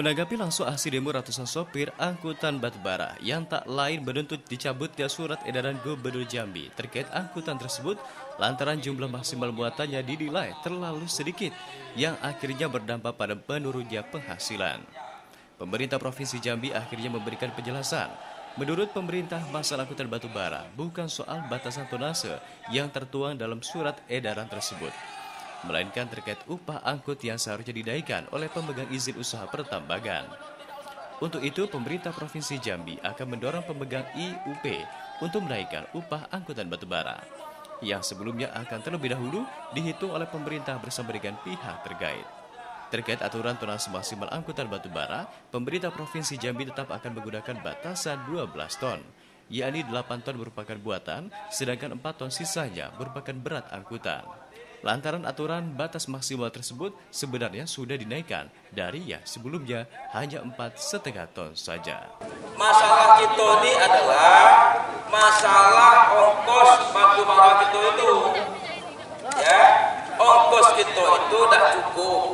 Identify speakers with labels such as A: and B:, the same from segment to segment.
A: Menanggapi langsung aksi demo ratusan sopir angkutan batubara yang tak lain menuntut dicabutnya surat edaran Gubernur Jambi terkait angkutan tersebut lantaran jumlah maksimal muatannya dinilai terlalu sedikit yang akhirnya berdampak pada menurunnya penghasilan. Pemerintah Provinsi Jambi akhirnya memberikan penjelasan. Menurut pemerintah, masalah angkutan batubara bukan soal batasan tonase yang tertuang dalam surat edaran tersebut melainkan terkait upah angkut yang seharusnya didaikan oleh pemegang izin usaha pertambangan. Untuk itu, pemerintah Provinsi Jambi akan mendorong pemegang IUP untuk menaikkan upah angkutan batubara, yang sebelumnya akan terlebih dahulu dihitung oleh pemerintah bersama dengan pihak terkait. Terkait aturan tonase maksimal angkutan batubara, pemerintah Provinsi Jambi tetap akan menggunakan batasan 12 ton, yakni 8 ton merupakan buatan, sedangkan 4 ton sisanya merupakan berat angkutan lantaran aturan batas maksimal tersebut sebenarnya sudah dinaikkan dari yang sebelumnya hanya empat setengah ton saja.
B: Masalah kita ini adalah masalah ongkos batu bara kita itu. Ya, ongkos kita itu tidak cukup.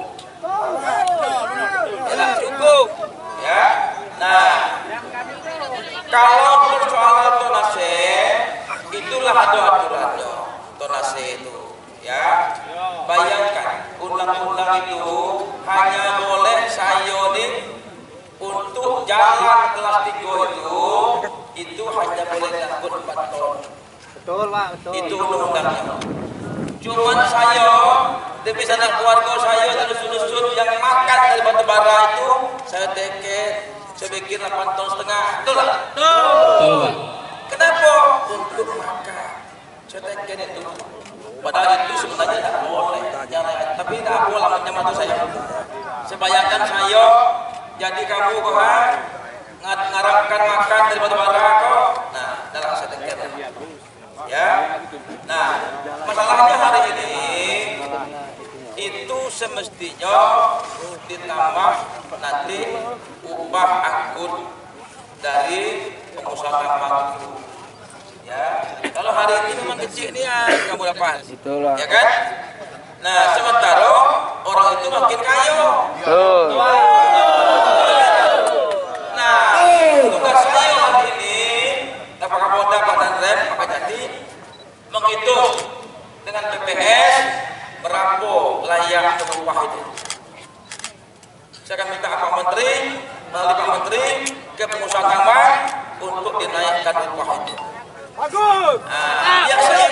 B: Tidak cukup. Ya, nah kalau persoalan tonase itulah ada aturannya tonase itu ya bayangkan undang-undang itu hanya boleh saya ini untuk jalan kelas tiga itu itu hanya boleh takut 4 ton
C: betul pak betul.
B: Itu undang-undangnya. Cuman saya demi sanak keluarga saya dan dusun-dusun yang makan dari batu bara itu saya teke saya bikin 8 ton setengah. Betul lah
A: Betul,
B: kenapa? Untuk makan teke itu Padahal itu sebenarnya tidak boleh. Jangan, tapi tidak boleh lamanya matu saya. Sebayangkan saya, jadi kamu kok ngarapkan makan dari batu bara kok. Nah, dalam sedekat. Ya. Nah, masalahnya hari ini itu semestinya ditambah nanti upah akun dari pengusaha. Ya, hari ini memang kecil nih kamu dapat.
C: Itulah.
B: Ya kan? Nah, sementara orang itu makin kaya.
C: betul
B: Nah, tugas saya hari ini, Bapak Kapolda Badan Rem, Pak Jati, menghitung dengan BPS berapa layak upah itu. Saya akan minta Pak Menteri, melalui Pak Menteri ke pengusaha tambang untuk dinaikkan upah itu. Bagus. Nah, yang saya